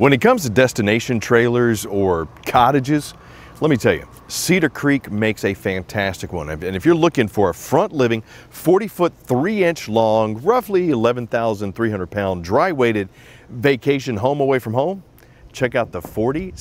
When it comes to destination trailers or cottages, let me tell you, Cedar Creek makes a fantastic one. And if you're looking for a front living, 40 foot, 3 inch long, roughly 11,300 pound dry weighted vacation home away from home, check out the 40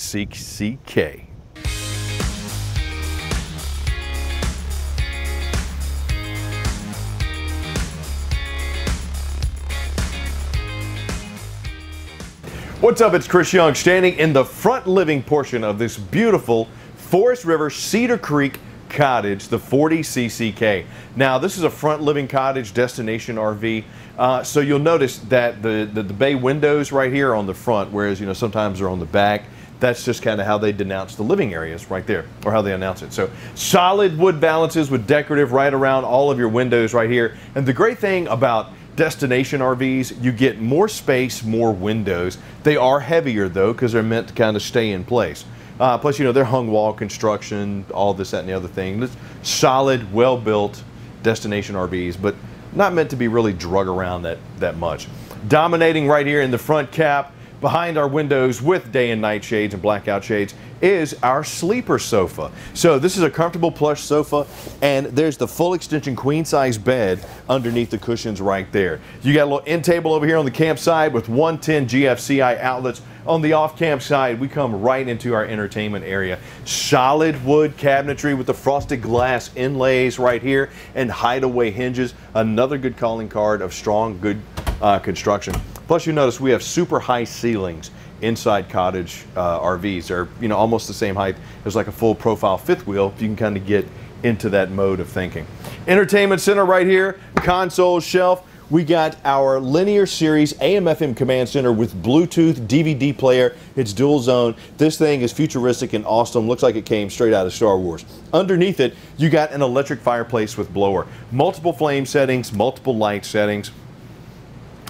What's up? It's Chris Young standing in the front living portion of this beautiful Forest River Cedar Creek cottage, the 40 CCK. Now, this is a front living cottage destination RV. Uh, so you'll notice that the, the, the bay windows right here on the front, whereas you know sometimes they're on the back. That's just kind of how they denounce the living areas right there, or how they announce it. So solid wood valances with decorative right around all of your windows right here. And the great thing about destination RVs, you get more space, more windows. They are heavier though, because they're meant to kind of stay in place. Uh, plus, you know, they're hung wall construction, all this, that, and the other thing. It's solid, well-built destination RVs, but not meant to be really drug around that, that much. Dominating right here in the front cap, behind our windows with day and night shades and blackout shades is our sleeper sofa. So this is a comfortable plush sofa and there's the full extension queen size bed underneath the cushions right there. You got a little end table over here on the camp side with 110 GFCI outlets. On the off camp side, we come right into our entertainment area. Solid wood cabinetry with the frosted glass inlays right here and hideaway hinges. Another good calling card of strong, good uh, construction. Plus you notice we have super high ceilings inside cottage uh, RVs. They're you know almost the same height as like a full profile fifth wheel. You can kind of get into that mode of thinking. Entertainment center right here, console shelf. We got our linear series AM FM command center with Bluetooth DVD player. It's dual zone. This thing is futuristic and awesome. Looks like it came straight out of Star Wars. Underneath it, you got an electric fireplace with blower. Multiple flame settings, multiple light settings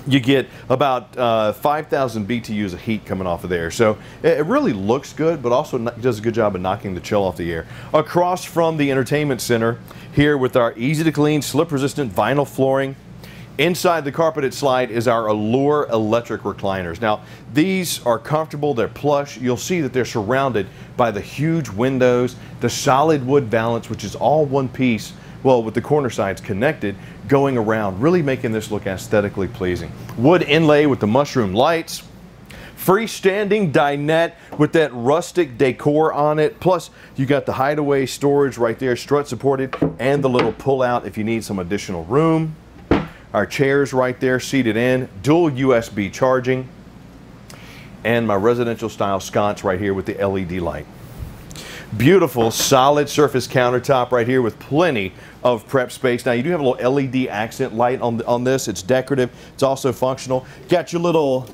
you get about uh, 5,000 BTUs of heat coming off of there. So it really looks good, but also does a good job of knocking the chill off the air. Across from the entertainment center, here with our easy to clean, slip resistant vinyl flooring. Inside the carpeted slide is our Allure electric recliners. Now, these are comfortable, they're plush. You'll see that they're surrounded by the huge windows, the solid wood valance, which is all one piece well, with the corner sides connected, going around, really making this look aesthetically pleasing. Wood inlay with the mushroom lights, freestanding dinette with that rustic decor on it. Plus, you got the hideaway storage right there, strut supported, and the little pull out if you need some additional room. Our chairs right there seated in, dual USB charging, and my residential style sconce right here with the LED light. Beautiful solid surface countertop right here with plenty of prep space. Now you do have a little LED accent light on, on this. It's decorative. It's also functional. Got your little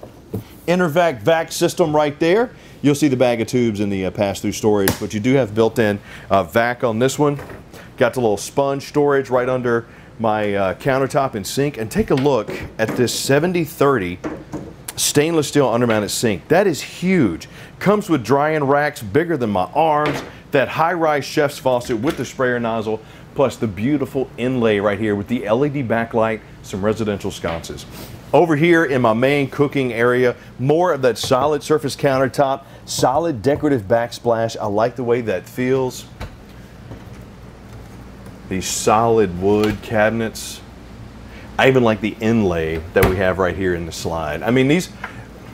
Intervac vac system right there. You'll see the bag of tubes in the uh, pass-through storage, but you do have built-in uh, vac on this one. Got the little sponge storage right under my uh, countertop and sink. And take a look at this 7030 stainless steel undermounted sink. That is huge. Comes with drying racks bigger than my arms. That high-rise chef's faucet with the sprayer nozzle, plus the beautiful inlay right here with the LED backlight, some residential sconces. Over here in my main cooking area, more of that solid surface countertop, solid decorative backsplash. I like the way that feels. These solid wood cabinets. I even like the inlay that we have right here in the slide. I mean, these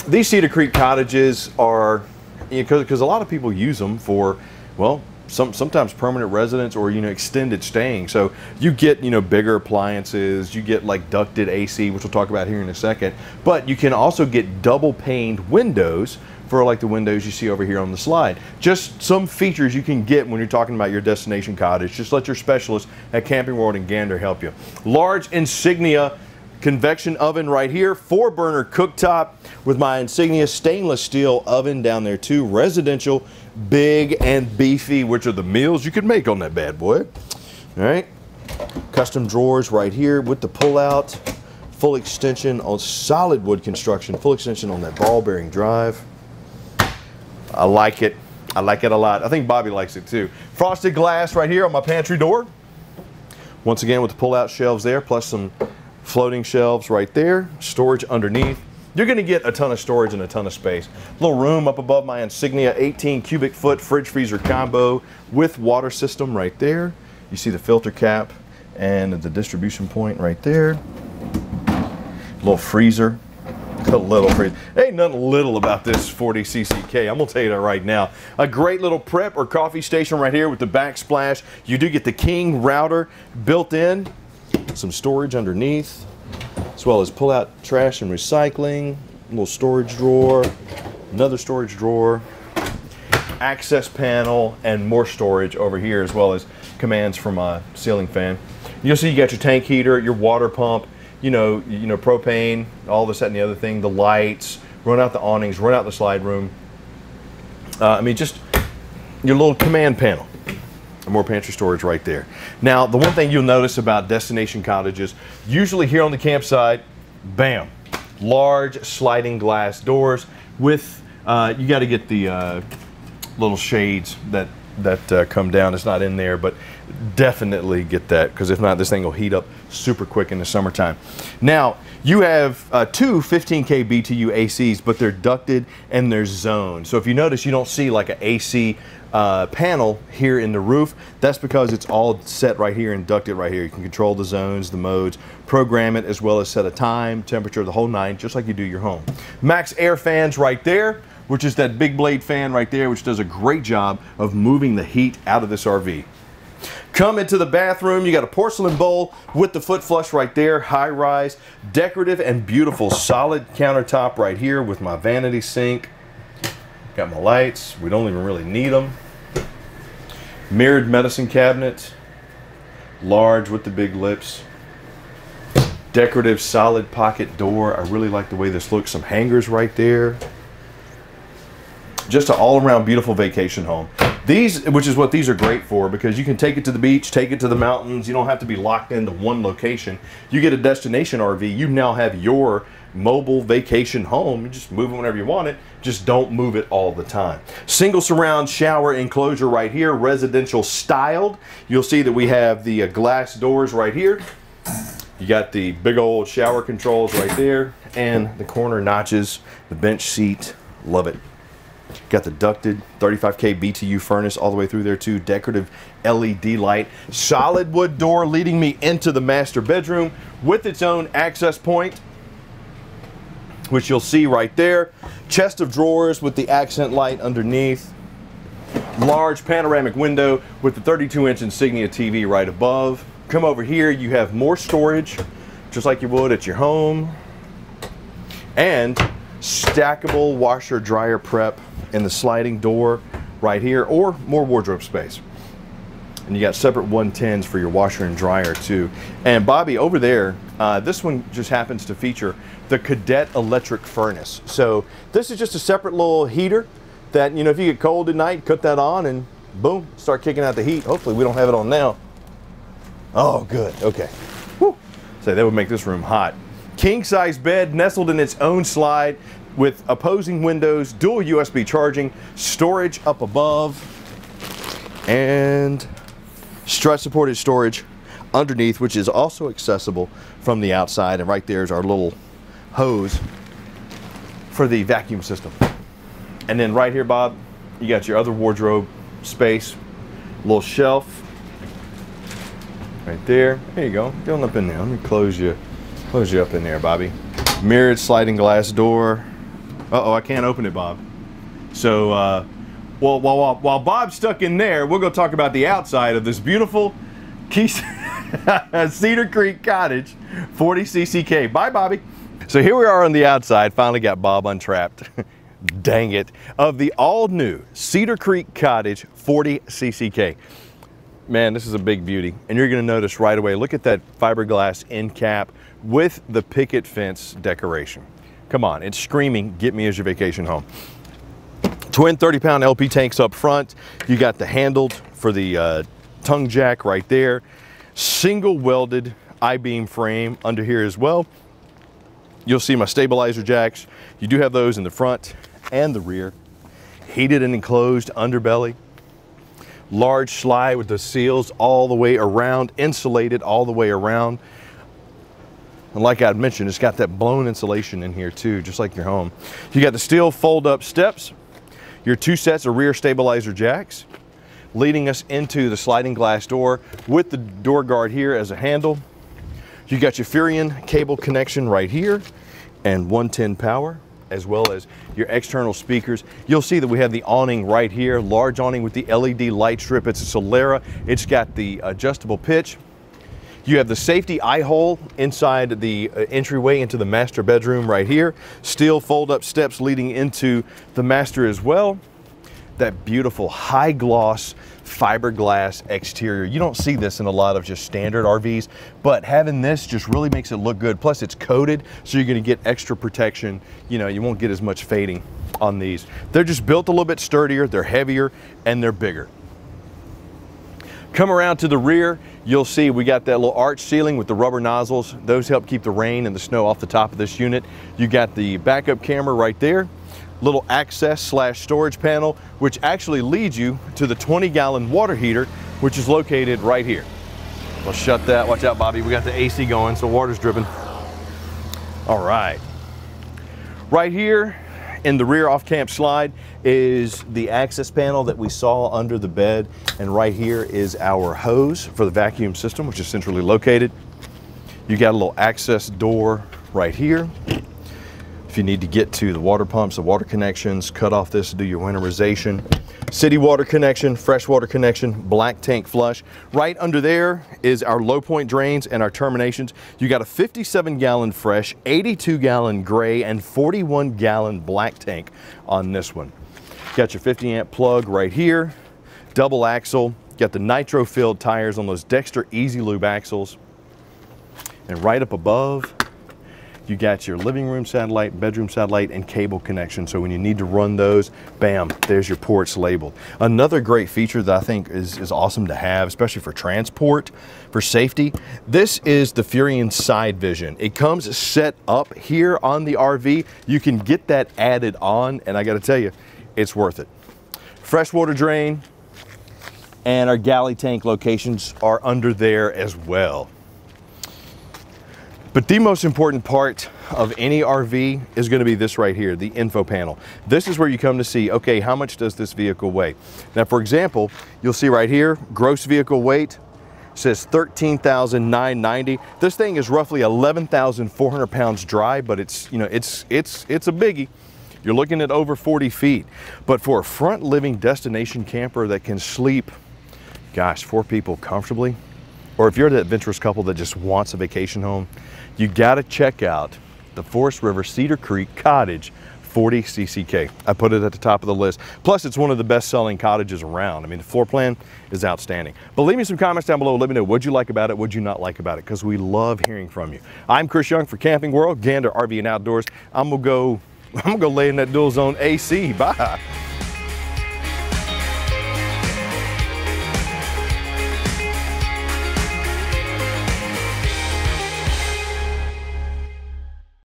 these Cedar Creek cottages are, because you know, a lot of people use them for, well, some, sometimes permanent residence or you know extended staying. So you get you know bigger appliances, you get like ducted AC, which we'll talk about here in a second. But you can also get double paned windows for like the windows you see over here on the slide. Just some features you can get when you're talking about your destination cottage. Just let your specialist at Camping World in Gander help you. Large Insignia convection oven right here, four burner cooktop with my Insignia stainless steel oven down there too. Residential, big and beefy, which are the meals you could make on that bad boy. All right, custom drawers right here with the pull out, full extension on solid wood construction, full extension on that ball bearing drive. I like it. I like it a lot. I think Bobby likes it too. Frosted glass right here on my pantry door. Once again with the pull-out shelves there, plus some floating shelves right there. Storage underneath. you're going to get a ton of storage and a ton of space. Little room up above my Insignia 18 cubic foot fridge freezer combo with water system right there. You see the filter cap and the distribution point right there. Little freezer. A little freezer. Ain't nothing little about this 40CCK. I'm gonna tell you that right now. A great little prep or coffee station right here with the backsplash. You do get the King router built in. Some storage underneath as well as pull out trash and recycling, a little storage drawer, another storage drawer, access panel, and more storage over here as well as commands from a ceiling fan. You'll see you got your tank heater, your water pump, you know, you know, propane, all this, that, and the other thing, the lights, run out the awnings, run out the slide room. Uh, I mean, just your little command panel more pantry storage right there. Now, the one thing you'll notice about destination cottages, usually here on the campsite, bam, large sliding glass doors with, uh, you got to get the uh, little shades that that uh, come down. It's not in there, but definitely get that because if not, this thing will heat up super quick in the summertime. Now, you have uh, two 15K BTU ACs, but they're ducted and they're zoned. So if you notice, you don't see like an AC uh, panel here in the roof. That's because it's all set right here and ducted right here. You can control the zones, the modes, program it, as well as set a time, temperature, the whole nine, just like you do your home. MaxxAir fans right there which is that big blade fan right there, which does a great job of moving the heat out of this RV. Come into the bathroom, you got a porcelain bowl with the foot flush right there, high rise, decorative and beautiful solid countertop right here with my vanity sink. Got my lights, we don't even really need them. Mirrored medicine cabinet, large with the big lips. Decorative solid pocket door. I really like the way this looks. Some hangers right there just an all-around beautiful vacation home. These, which is what these are great for, because you can take it to the beach, take it to the mountains. You don't have to be locked into one location. You get a destination RV, you now have your mobile vacation home. You just move it whenever you want it. Just don't move it all the time. Single surround shower enclosure right here, residential styled. You'll see that we have the uh, glass doors right here. You got the big old shower controls right there and the corner notches, the bench seat. Love it. Got the ducted 35K BTU furnace all the way through there too. Decorative LED light. Solid wood door leading me into the master bedroom with its own access point, which you'll see right there. Chest of drawers with the accent light underneath. Large panoramic window with the 32 inch Insignia TV right above. Come over here, you have more storage, just like you would at your home. And stackable washer dryer prep and the sliding door right here or more wardrobe space. And you got separate 110s for your washer and dryer too. And Bobby, over there, uh, this one just happens to feature the Cadet electric furnace. So this is just a separate little heater that, you know, if you get cold at night, cut that on and boom, start kicking out the heat. Hopefully we don't have it on now. Oh, good, okay. Whew. So that would make this room hot. King size bed nestled in its own slide with opposing windows, dual USB charging, storage up above, and strut supported storage underneath, which is also accessible from the outside. And right there is our little hose for the vacuum system. And then right here, Bob, you got your other wardrobe space, little shelf right there. There you go. Going up in there. Let me close you, close you up in there, Bobby. Mirrored sliding glass door uh-oh, I can't open it, Bob. So, uh, well, while, while, while Bob's stuck in there, we're going to talk about the outside of this beautiful Cedar Creek Cottage 40 CCK. Bye, Bobby. So here we are on the outside. Finally got Bob untrapped. Dang it. Of the all-new Cedar Creek Cottage 40 CCK. Man, this is a big beauty. And you're going to notice right away, look at that fiberglass end cap with the picket fence decoration. Come on, it's screaming, get me as your vacation home. Twin 30 pound LP tanks up front. You got the handled for the uh, tongue jack right there. Single welded I-beam frame under here as well. You'll see my stabilizer jacks. You do have those in the front and the rear. Heated and enclosed underbelly. Large slide with the seals all the way around, insulated all the way around. And like I mentioned, it's got that blown insulation in here too, just like your home. You got the steel fold up steps, your two sets of rear stabilizer jacks, leading us into the sliding glass door with the door guard here as a handle. You got your Furrion cable connection right here and 110 power as well as your external speakers. You'll see that we have the awning right here, large awning with the LED light strip. It's a Solera. It's got the adjustable pitch. You have the safety eye hole inside the uh, entryway into the master bedroom right here. Steel fold-up steps leading into the master as well. That beautiful high gloss fiberglass exterior. You don't see this in a lot of just standard RVs, but having this just really makes it look good. Plus it's coated, so you're gonna get extra protection. You know, you won't get as much fading on these. They're just built a little bit sturdier, they're heavier, and they're bigger. Come around to the rear, you'll see we got that little arch ceiling with the rubber nozzles. Those help keep the rain and the snow off the top of this unit. You got the backup camera right there, little access slash storage panel, which actually leads you to the 20 gallon water heater, which is located right here. We'll shut that, watch out Bobby, we got the AC going, so water's dripping. All right. Right here, in the rear off camp slide is the access panel that we saw under the bed. And right here is our hose for the vacuum system, which is centrally located. You got a little access door right here. If you need to get to the water pumps, the water connections, cut off this to do your winterization. City water connection, freshwater connection, black tank flush. Right under there is our low point drains and our terminations. You got a 57 gallon fresh, 82 gallon gray, and 41 gallon black tank on this one. Got your 50 amp plug right here, double axle, got the nitro filled tires on those Dexter Easy Lube axles. And right up above, you got your living room satellite, bedroom satellite, and cable connection. So when you need to run those, bam, there's your ports labeled. Another great feature that I think is, is awesome to have, especially for transport, for safety, this is the Furrion Side Vision. It comes set up here on the RV. You can get that added on, and I gotta tell you, it's worth it. Freshwater drain, and our galley tank locations are under there as well. But the most important part of any RV is gonna be this right here, the info panel. This is where you come to see, okay, how much does this vehicle weigh? Now, for example, you'll see right here, gross vehicle weight says 13,990. This thing is roughly 11,400 pounds dry, but it's, you know, it's, it's, it's a biggie. You're looking at over 40 feet. But for a front living destination camper that can sleep, gosh, four people comfortably, or if you're that adventurous couple that just wants a vacation home, you got to check out the Forest River Cedar Creek Cottage 40 CCK. I put it at the top of the list. Plus, it's one of the best selling cottages around. I mean, the floor plan is outstanding. But leave me some comments down below. Let me know what you like about it, what you not like about it, because we love hearing from you. I'm Chris Young for Camping World, Gander RV and Outdoors. I'm gonna go, I'm gonna go lay in that dual zone AC. Bye.